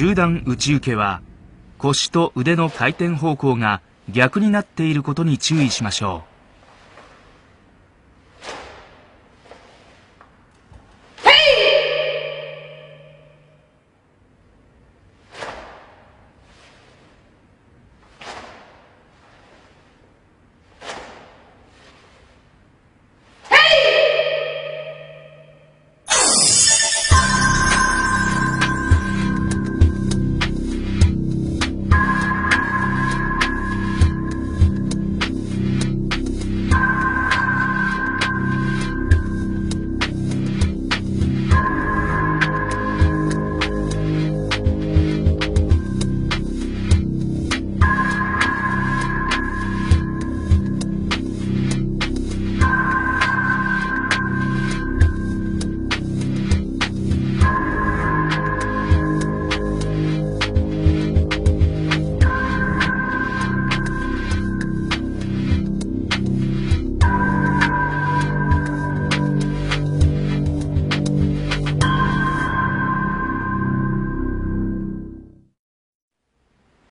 中段内受けは腰と腕の回転方向が逆になっていることに注意しましょう。